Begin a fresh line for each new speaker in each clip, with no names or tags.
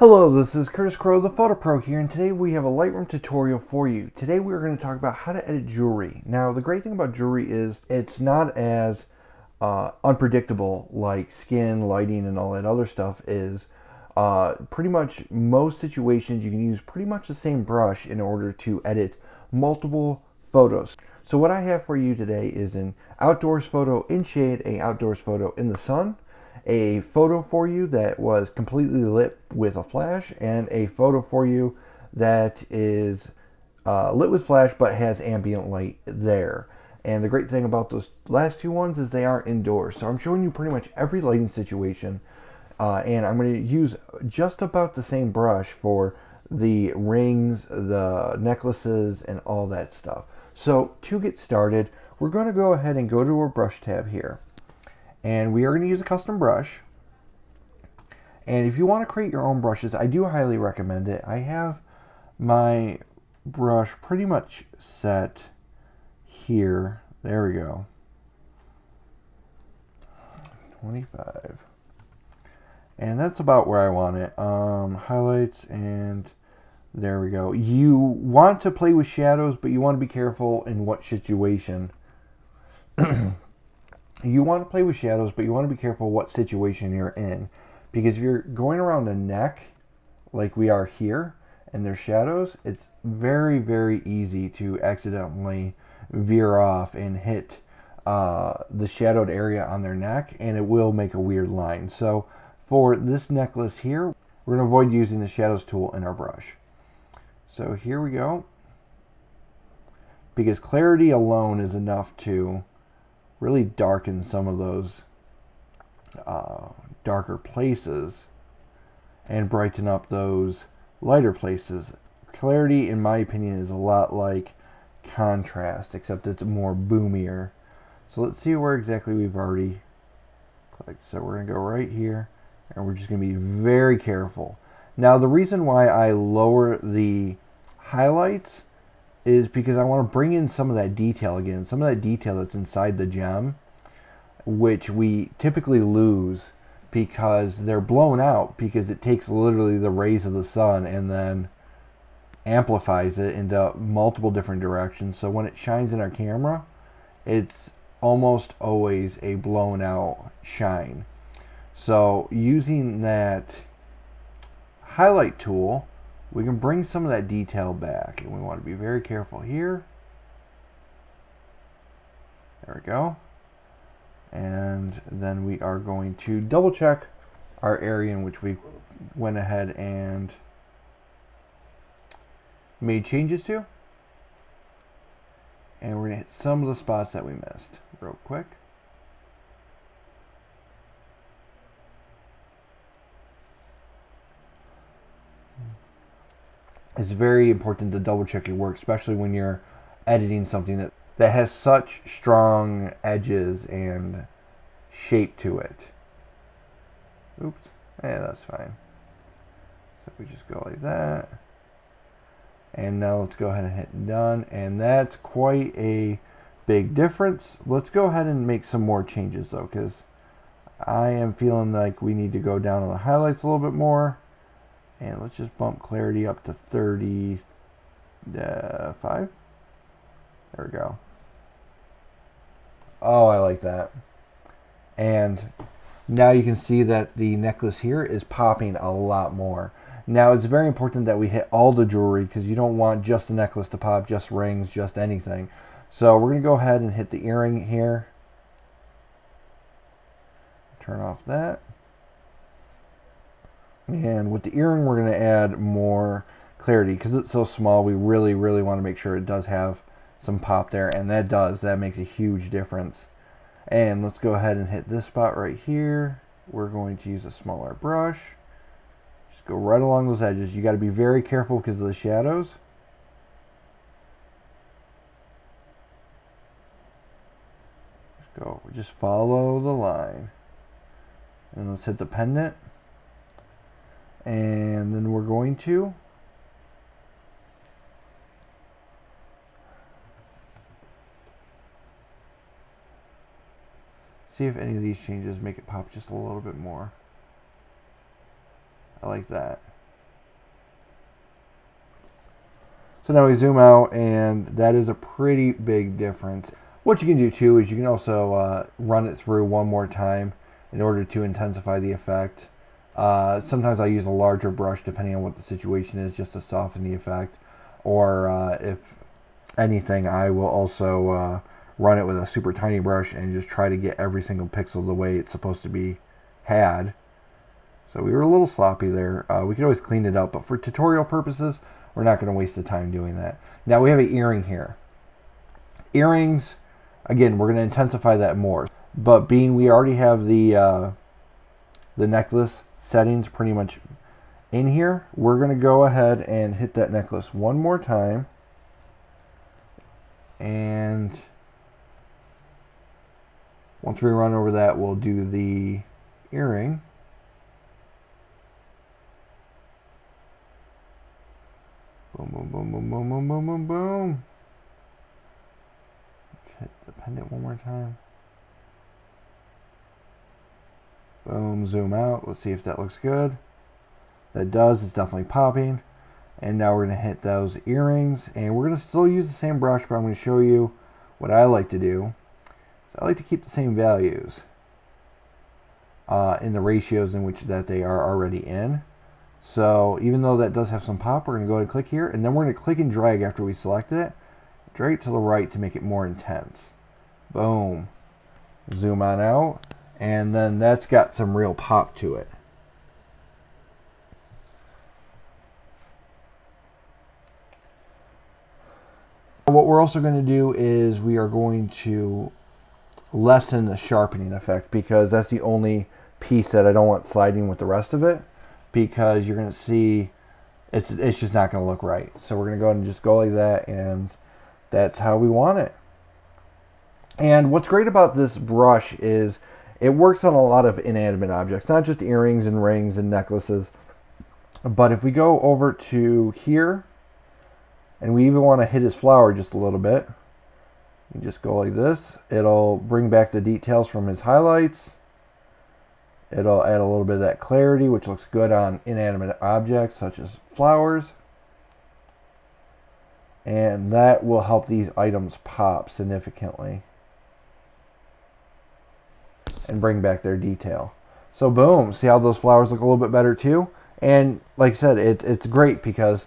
Hello, this is Curtis Crowe, the Photo Pro here, and today we have a Lightroom tutorial for you. Today we're going to talk about how to edit jewelry. Now, the great thing about jewelry is it's not as uh, unpredictable like skin, lighting, and all that other stuff is. Uh, pretty much most situations you can use pretty much the same brush in order to edit multiple photos. So what I have for you today is an outdoors photo in shade, a outdoors photo in the sun, a photo for you that was completely lit with a flash and a photo for you that is uh, lit with flash but has ambient light there. And the great thing about those last two ones is they are indoors. So I'm showing you pretty much every lighting situation. Uh, and I'm going to use just about the same brush for the rings, the necklaces, and all that stuff. So to get started, we're going to go ahead and go to our brush tab here and we are going to use a custom brush. And if you want to create your own brushes I do highly recommend it. I have my brush pretty much set here. There we go. 25 and that's about where I want it. Um, highlights and there we go. You want to play with shadows but you want to be careful in what situation you want to play with shadows, but you want to be careful what situation you're in. Because if you're going around the neck, like we are here, and there's shadows, it's very, very easy to accidentally veer off and hit uh, the shadowed area on their neck, and it will make a weird line. So for this necklace here, we're going to avoid using the shadows tool in our brush. So here we go. Because clarity alone is enough to really darken some of those uh, darker places and brighten up those lighter places. Clarity, in my opinion, is a lot like contrast, except it's more boomier. So let's see where exactly we've already clicked. So we're going to go right here, and we're just going to be very careful. Now, the reason why I lower the highlights is because I want to bring in some of that detail again, some of that detail that's inside the gem, which we typically lose because they're blown out because it takes literally the rays of the sun and then amplifies it into multiple different directions. So when it shines in our camera, it's almost always a blown out shine. So using that highlight tool, we can bring some of that detail back and we want to be very careful here. There we go. And then we are going to double check our area in which we went ahead and made changes to. And we're going to hit some of the spots that we missed real quick it's very important to double check your work, especially when you're editing something that, that has such strong edges and shape to it. Oops. Yeah, that's fine. So we just go like that. And now let's go ahead and hit done. And that's quite a big difference. Let's go ahead and make some more changes though, because I am feeling like we need to go down on the highlights a little bit more. And let's just bump clarity up to 35. Uh, there we go. Oh, I like that. And now you can see that the necklace here is popping a lot more. Now it's very important that we hit all the jewelry because you don't want just the necklace to pop, just rings, just anything. So we're going to go ahead and hit the earring here. Turn off that. And with the earring, we're going to add more clarity because it's so small. We really, really want to make sure it does have some pop there. And that does. That makes a huge difference. And let's go ahead and hit this spot right here. We're going to use a smaller brush. Just go right along those edges. You got to be very careful because of the shadows. Go. Just follow the line. And let's hit the pendant and then we're going to see if any of these changes make it pop just a little bit more. I like that. So now we zoom out and that is a pretty big difference. What you can do too is you can also uh, run it through one more time in order to intensify the effect. Uh, sometimes I use a larger brush depending on what the situation is just to soften the effect. Or uh, if anything, I will also uh, run it with a super tiny brush and just try to get every single pixel the way it's supposed to be had. So we were a little sloppy there. Uh, we could always clean it up, but for tutorial purposes, we're not going to waste the time doing that. Now we have an earring here. Earrings, again, we're going to intensify that more. But being we already have the uh, the necklace settings pretty much in here, we're going to go ahead and hit that necklace one more time. And once we run over that, we'll do the earring. Boom, boom, boom, boom, boom, boom, boom, boom, boom. Hit the pendant one more time. Boom, zoom out. Let's see if that looks good. That does, it's definitely popping. And now we're going to hit those earrings. And we're going to still use the same brush, but I'm going to show you what I like to do. So I like to keep the same values uh, in the ratios in which that they are already in. So even though that does have some pop, we're going to go ahead and click here. And then we're going to click and drag after we selected it. Drag it to the right to make it more intense. Boom. Zoom on out. And then that's got some real pop to it. What we're also going to do is we are going to lessen the sharpening effect because that's the only piece that I don't want sliding with the rest of it because you're going to see it's, it's just not going to look right. So we're going to go ahead and just go like that and that's how we want it. And what's great about this brush is it works on a lot of inanimate objects, not just earrings and rings and necklaces. But if we go over to here, and we even want to hit his flower just a little bit, you just go like this. It'll bring back the details from his highlights. It'll add a little bit of that clarity, which looks good on inanimate objects such as flowers. And that will help these items pop significantly and bring back their detail. So boom, see how those flowers look a little bit better too? And like I said, it, it's great because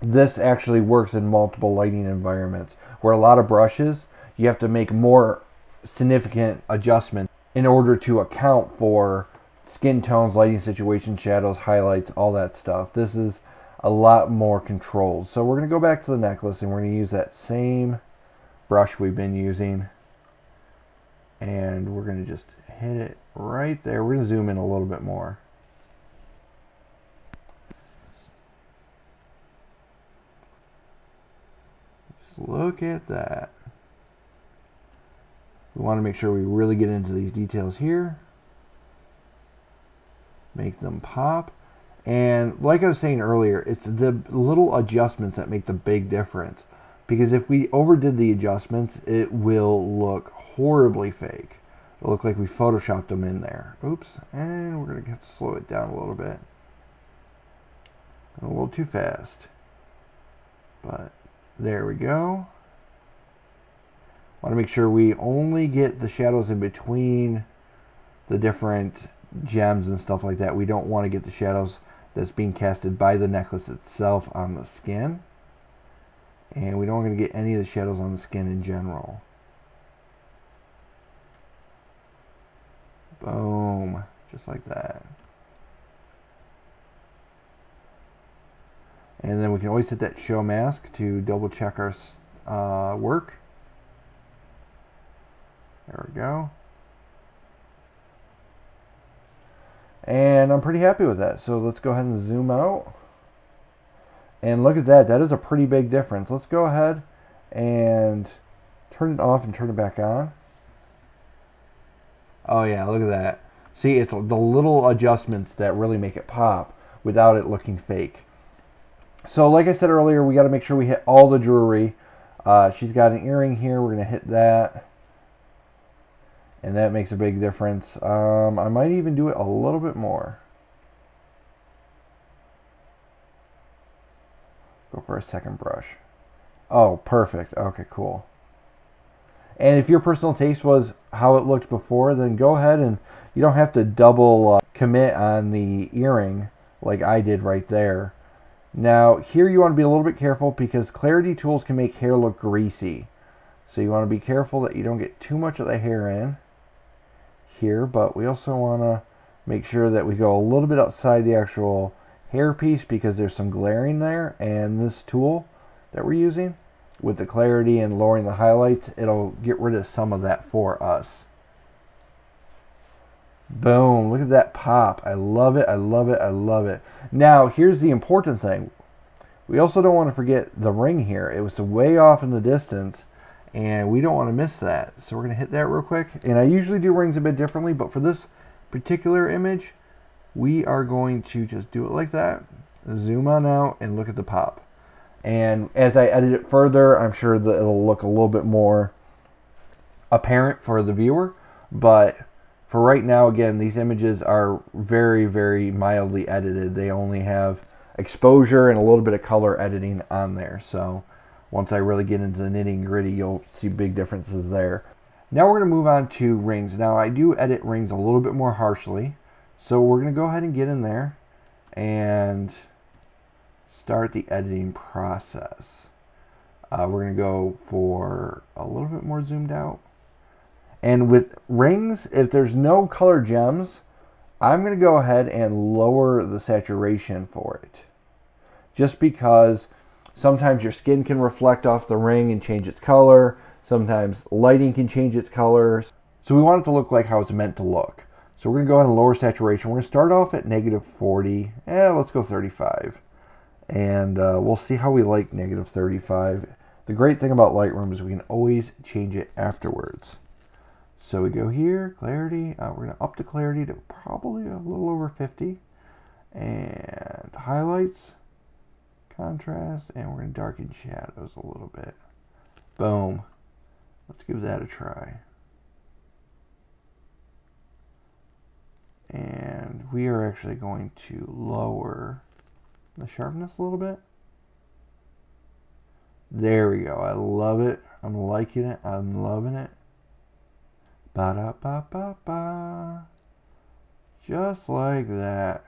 this actually works in multiple lighting environments where a lot of brushes, you have to make more significant adjustments in order to account for skin tones, lighting situations, shadows, highlights, all that stuff. This is a lot more controlled. So we're going to go back to the necklace and we're going to use that same brush we've been using. And we're going to just hit it right there. We're going to zoom in a little bit more. Just look at that. We want to make sure we really get into these details here. Make them pop. And like I was saying earlier, it's the little adjustments that make the big difference. Because if we overdid the adjustments, it will look horribly fake. It'll look like we photoshopped them in there. Oops. And we're to have to slow it down a little bit. A little too fast. But there we go. Want to make sure we only get the shadows in between the different gems and stuff like that. We don't want to get the shadows that's being casted by the necklace itself on the skin. And we don't want to get any of the shadows on the skin in general. Boom. Just like that. And then we can always hit that show mask to double check our uh, work. There we go. And I'm pretty happy with that. So let's go ahead and zoom out. And look at that. That is a pretty big difference. Let's go ahead and turn it off and turn it back on. Oh yeah, look at that. See, it's the little adjustments that really make it pop without it looking fake. So like I said earlier, we got to make sure we hit all the jewelry. Uh, she's got an earring here. We're going to hit that. And that makes a big difference. Um, I might even do it a little bit more. For a second brush. Oh, perfect. Okay, cool. And if your personal taste was how it looked before, then go ahead and you don't have to double uh, commit on the earring like I did right there. Now, here you want to be a little bit careful because clarity tools can make hair look greasy. So you want to be careful that you don't get too much of the hair in here, but we also want to make sure that we go a little bit outside the actual hair piece because there's some glaring there. And this tool that we're using with the clarity and lowering the highlights it'll get rid of some of that for us. Boom look at that pop. I love it I love it I love it. Now here's the important thing. We also don't want to forget the ring here. It was way off in the distance and we don't want to miss that. So we're to hit that real quick. And I usually do rings a bit differently but for this particular image we are going to just do it like that zoom on out and look at the pop. And as I edit it further I'm sure that it'll look a little bit more apparent for the viewer. But for right now again these images are very very mildly edited. They only have exposure and a little bit of color editing on there. So once I really get into the nitty gritty you'll see big differences there. Now we're going to move on to rings. Now I do edit rings a little bit more harshly so we're going to go ahead and get in there and start the editing process. Uh, we're going to go for a little bit more zoomed out. And with rings, if there's no color gems, I'm going to go ahead and lower the saturation for it. Just because sometimes your skin can reflect off the ring and change its color. Sometimes lighting can change its color. So we want it to look like how it's meant to look. So we're going to go ahead and lower saturation. We're going to start off at negative 40. Eh, let's go 35. And uh, we'll see how we like negative 35. The great thing about Lightroom is we can always change it afterwards. So we go here, clarity. Uh, we're going to up the clarity to probably a little over 50. And highlights, contrast, and we're going to darken shadows a little bit. Boom. Let's give that a try. And we are actually going to lower the sharpness a little bit. There we go. I love it. I'm liking it. I'm loving it. Ba da ba ba ba. Just like that.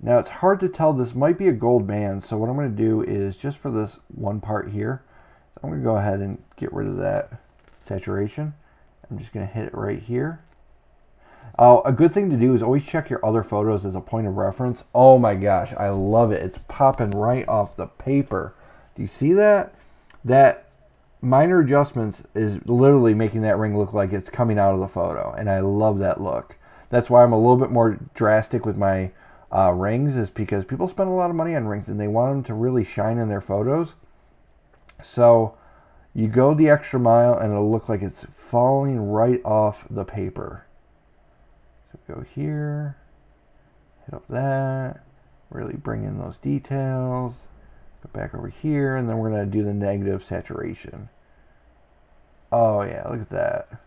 Now it's hard to tell. This might be a gold band. So what I'm going to do is just for this one part here, I'm going to go ahead and get rid of that saturation. I'm just going to hit it right here. Uh, a good thing to do is always check your other photos as a point of reference. Oh my gosh, I love it. It's popping right off the paper. Do you see that? That minor adjustments is literally making that ring look like it's coming out of the photo. And I love that look. That's why I'm a little bit more drastic with my uh, rings is because people spend a lot of money on rings and they want them to really shine in their photos. So you go the extra mile and it'll look like it's falling right off the paper. So go here, hit up that, really bring in those details, go back over here, and then we're going to do the negative saturation. Oh yeah, look at that.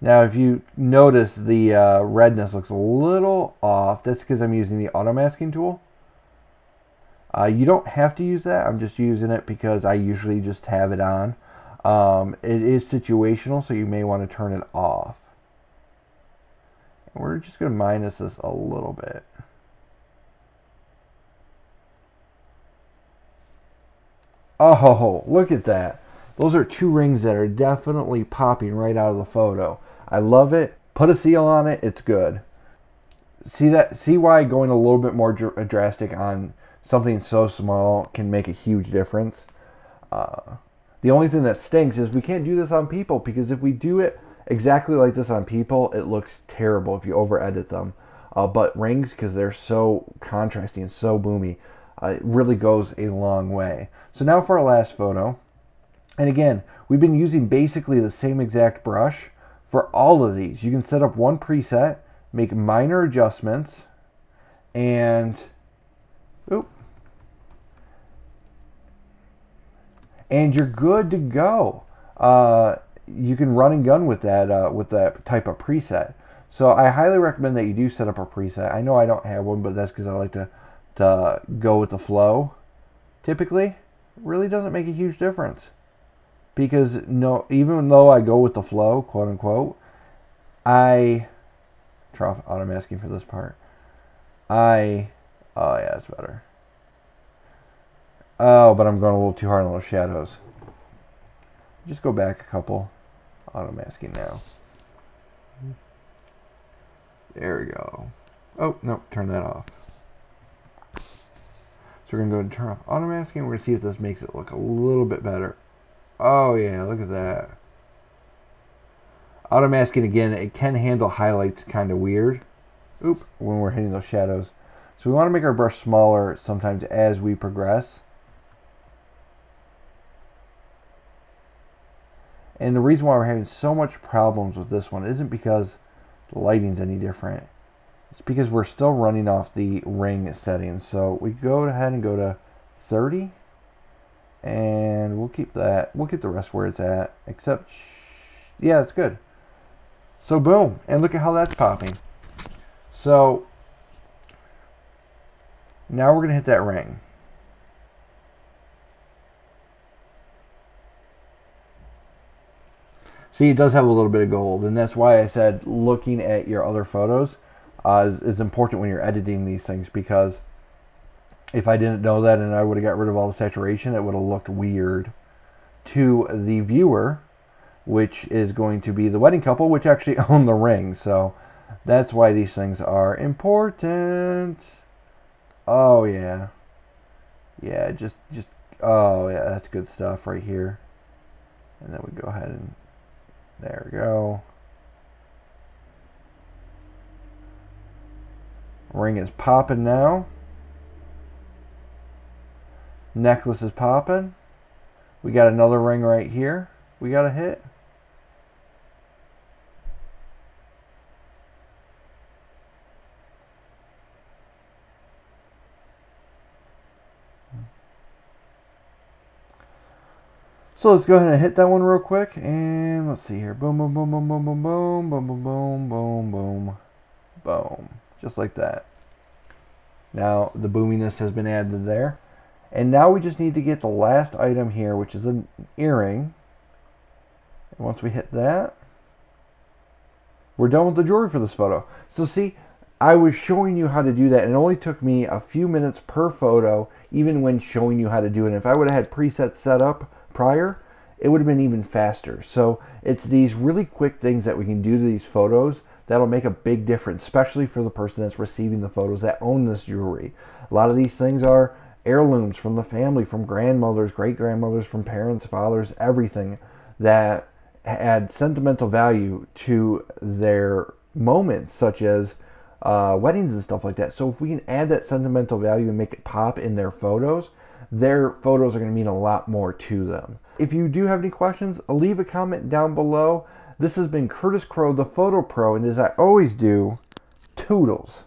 Now, if you notice, the uh, redness looks a little off. That's because I'm using the auto masking tool. Uh, you don't have to use that. I'm just using it because I usually just have it on. Um, it is situational, so you may want to turn it off. We're just going to minus this a little bit. Oh, look at that. Those are two rings that are definitely popping right out of the photo. I love it. Put a seal on it. It's good. See that? See why going a little bit more dr drastic on something so small can make a huge difference. Uh, the only thing that stinks is we can't do this on people because if we do it exactly like this on people, it looks terrible if you over edit them. Uh, but rings, because they're so contrasting and so boomy, uh, it really goes a long way. So now for our last photo. And again, we've been using basically the same exact brush for all of these. You can set up one preset, make minor adjustments, and And you're good to go. Uh, you can run and gun with that uh, with that type of preset. So I highly recommend that you do set up a preset. I know I don't have one, but that's because I like to to go with the flow. Typically, really doesn't make a huge difference because no, even though I go with the flow, quote unquote, I off auto masking for this part. I oh yeah, it's better. Oh, but I'm going a little too hard on those shadows. Just go back a couple. Auto masking now. There we go. Oh, no, turn that off. So we're going to go and turn off auto masking. We're going to see if this makes it look a little bit better. Oh, yeah, look at that. Auto masking, again, it can handle highlights kind of weird. Oop, when we're hitting those shadows. So we want to make our brush smaller sometimes as we progress. And the reason why we're having so much problems with this one isn't because the lighting's any different. It's because we're still running off the ring settings. So we go ahead and go to 30 and we'll keep that. We'll keep the rest where it's at, except, yeah, it's good. So boom, and look at how that's popping. So now we're gonna hit that ring. See, it does have a little bit of gold, and that's why I said looking at your other photos uh, is, is, important when you're editing these things because if I didn't know that and I would have got rid of all the saturation, it would have looked weird to the viewer, which is going to be the wedding couple, which actually own the ring. So that's why these things are important. Oh yeah, yeah, just just oh yeah, that's good stuff right here. And then we go ahead and there we go. Ring is popping now. Necklace is popping. We got another ring right here. We got to hit. So let's go ahead and hit that one real quick. And let's see here. Boom, boom, boom, boom, boom, boom, boom, boom, boom, boom, boom, boom, boom. Just like that. Now the boominess has been added there. And now we just need to get the last item here, which is an earring. And once we hit that, we're done with the jewelry for this photo. So see, I was showing you how to do that, and it only took me a few minutes per photo, even when showing you how to do it. And if I would have had presets set up, prior, it would have been even faster. So it's these really quick things that we can do to these photos that'll make a big difference, especially for the person that's receiving the photos that own this jewelry. A lot of these things are heirlooms from the family, from grandmothers, great grandmothers, from parents, fathers, everything that add sentimental value to their moments, such as uh, weddings and stuff like that. So if we can add that sentimental value and make it pop in their photos, their photos are going to mean a lot more to them. If you do have any questions, leave a comment down below. This has been Curtis Crowe, the Photo Pro, and as I always do, toodles.